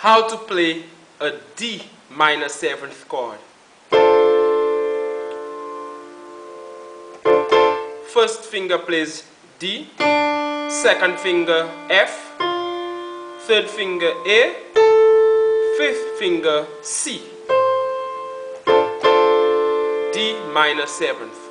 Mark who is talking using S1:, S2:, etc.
S1: how to play a D minor 7th chord. First finger plays D, second finger F, third finger A, fifth finger C, D minor 7th.